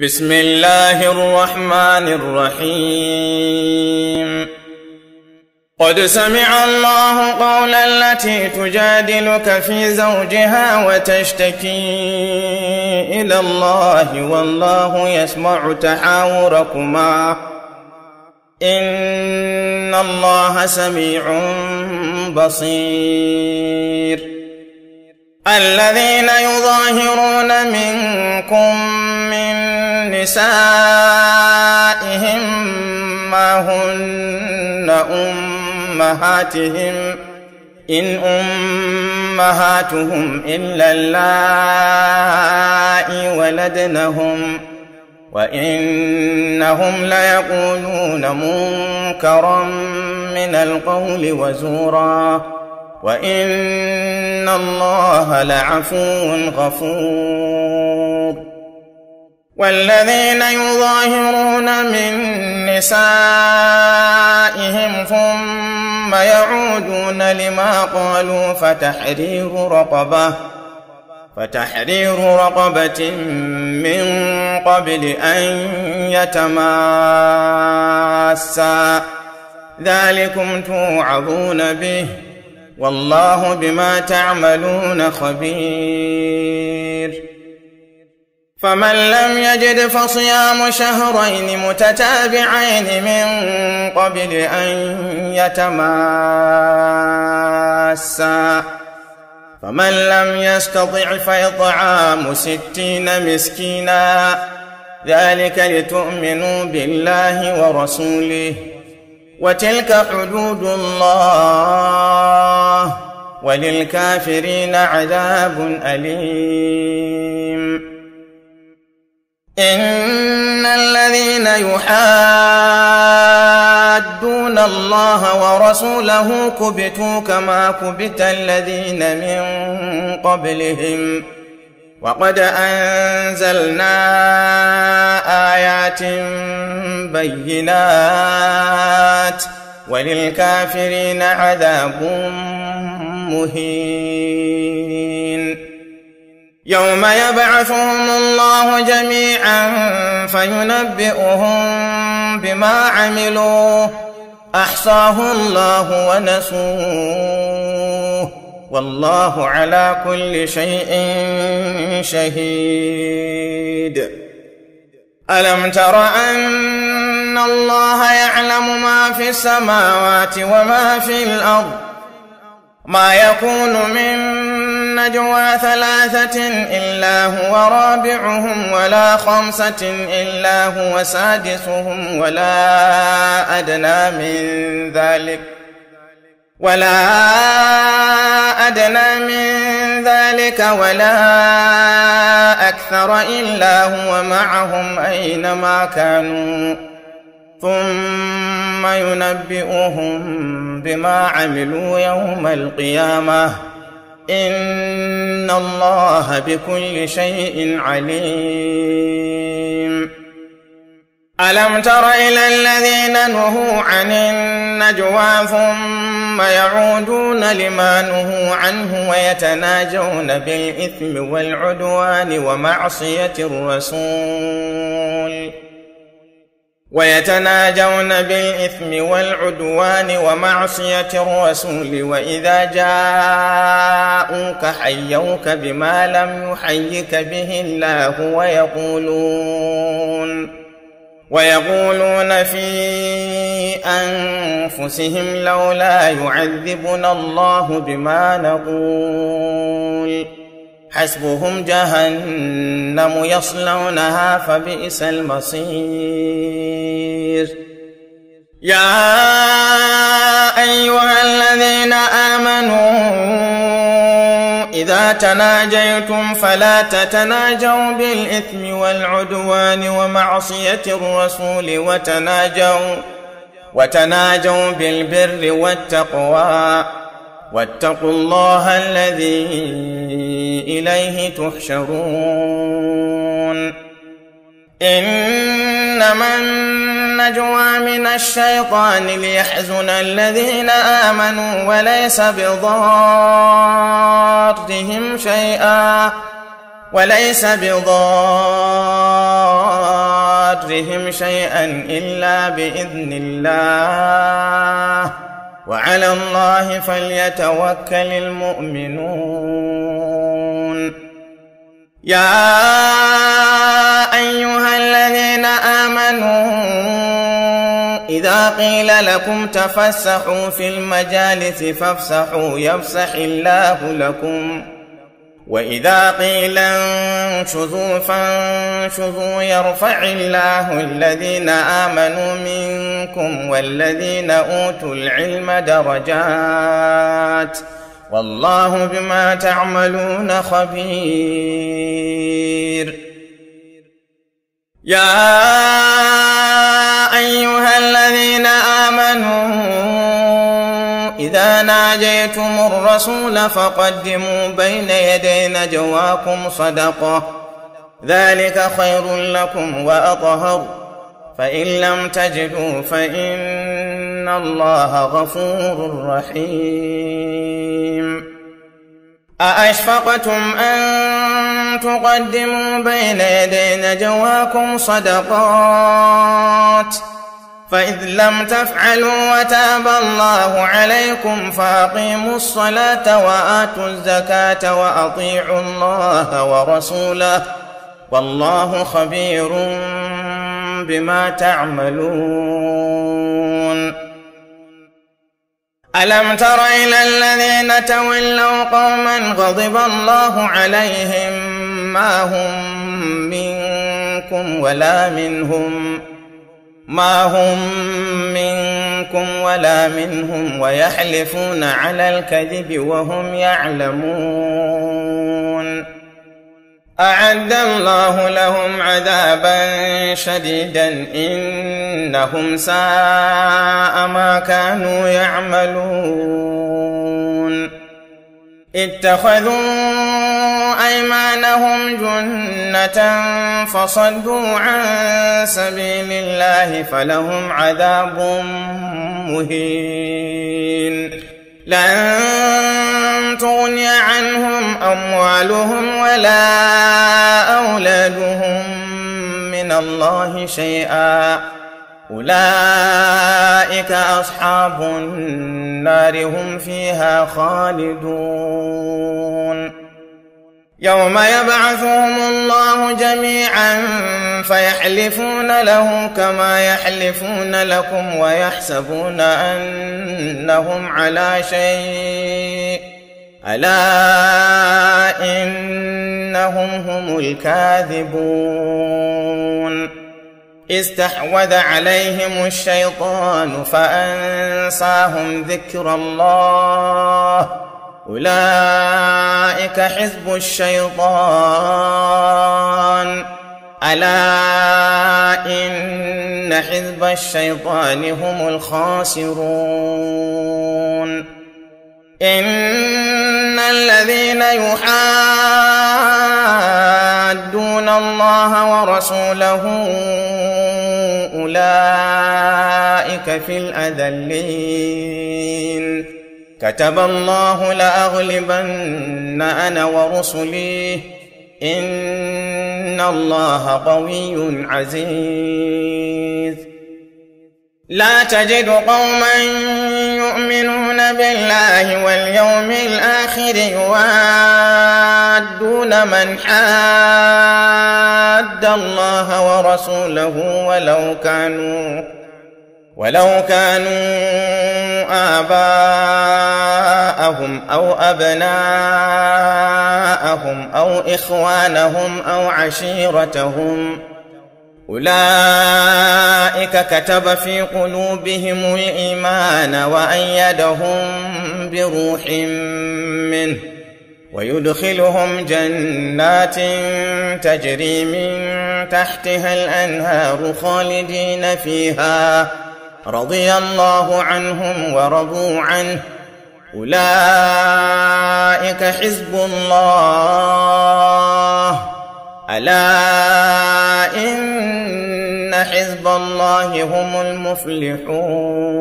بسم الله الرحمن الرحيم. قد سمع الله قول التي تجادلك في زوجها وتشتكي إلى الله والله يسمع تحاوركما. إن الله سميع بصير. الذين يظاهرون منكم من نسائهم ما هن أمهاتهم إن أمهاتهم إلا اللائي ولدنهم وإنهم ليقولون منكرا من القول وزورا وإن الله لعفو غفور. والذين يظاهرون من نسائهم ثم يعودون لما قالوا فتحرير رقبه فتحرير رقبة من قبل أن يتماسا. ذلكم توعظون به والله بما تعملون خبير. فمن لم يجد فصيام شهرين متتابعين من قبل أن يتماسا. فمن لم يستطع فإطعام ستين مسكينا. ذلك لتؤمنوا بالله ورسوله. وتلك حدود الله. وللكافرين عذاب أليم. إن الذين يحادون الله ورسوله كبتوا كما كبت الذين من قبلهم. وقد أنزلنا آيات بينات. وللكافرين عذاب مهين. يوم يبعثهم الله جميعا فينبئهم بما عملوا. أحصاه الله ونسوه. والله على كل شيء شهيد. ألم تر أن الله يعلم ما في السماوات وما في الأرض؟ ما يكون من نجوى ثلاثة إلا هو رابعهم ولا خمسة إلا هو سادسهم ولا أدنى من ذلك ولا أدنى من ذلك ولا أكثر إلا هو معهم أينما كانوا ثم ينبئهم بما عملوا يوم القيامة. إن الله بكل شيء عليم. ألم تر إلى الذين نهوا عن النجوى ثم يعودون لما نهوا عنه ويتناجون بالإثم والعدوان ومعصية الرسول؟ ويتناجون بالإثم والعدوان ومعصية الرسول وإذا جاءوك حيوك بما لم يحيك به الله ويقولون ويقولون في أنفسهم لولا يعذبنا الله بما نقول حسبهم جهنم يصلونها فبئس المصير. يا أيها الذين آمنوا إذا تناجيتم فلا تتناجوا بالإثم والعدوان ومعصية الرسول وتناجوا وتناجوا بالبر والتقوى. واتقوا الله الذي إليه تحشرون. إنما النجوى من الشيطان ليحزن الذين آمنوا وليس بضارهم شيئا وليس بضار أرضهم شيئا إلا بإذن الله. وعلى الله فليتوكل المؤمنون. يا أيها الذين آمنوا إذا قيل لكم تفسحوا في المجالس فافسحوا يفسح الله لكم. وإذا قيل انشزوا فانشزوا يرفع الله الذين آمنوا منكم والذين أوتوا العلم درجات والله بما تعملون خبير يا أيها الذين آمنوا إذا ناجيتم الرسول فقدموا بين يدي نجواكم صدقة. ذلك خير لكم وأطهر. فإن لم تجدوا فإن الله غفور رحيم. أأشفقتم أن تقدموا بين يدي نجواكم صدقات؟ فإذ لم تفعلوا وتاب الله عليكم فأقيموا الصلاة وآتوا الزكاة وأطيعوا الله ورسوله والله خبير بما تعملون. ألم تر إلى الذين تولوا قوما غضب الله عليهم ما هم منكم ولا منهم ما هم منكم ولا منهم ويحلفون على الكذب وهم يعلمون. أعد الله لهم عذابا شديدا إنهم ساء ما كانوا يعملون. اتخذوا أيمانهم جنة فصدوا عن سبيل الله فلهم عذاب مهين. لن تغني عنهم أموالهم ولا أولادهم من الله شيئا. أولئك أصحاب النار هم فيها خالدون. يوم يبعثهم الله جميعا فيحلفون له كما يحلفون لكم ويحسبون أنهم على شيء. ألا إنهم هم الكاذبون. استحوذ عليهم الشيطان فأنساهم ذكر الله. أولئك حزب الشيطان. ألا إن حزب الشيطان هم الخاسرون. إن الذين يحادون الله ورسوله أولئك في الأذلين. كتب الله لأغلبن أنا ورسلي. إن الله قوي عزيز. لا تجد قوما يؤمنون بالله واليوم الآخر يوادون من حاد الله ورسوله ولو كانوا ولو كانوا آباءهم أو أبناءهم أو إخوانهم أو عشيرتهم أولئك كتب في قلوبهم الإيمان وأيدهم بروح منه ويدخلهم جنات تجري من تحتها الأنهار خالدين فيها. رضي الله عنهم ورضوا عنه. أولئك حزب الله. ألا إن حزب الله هم المفلحون.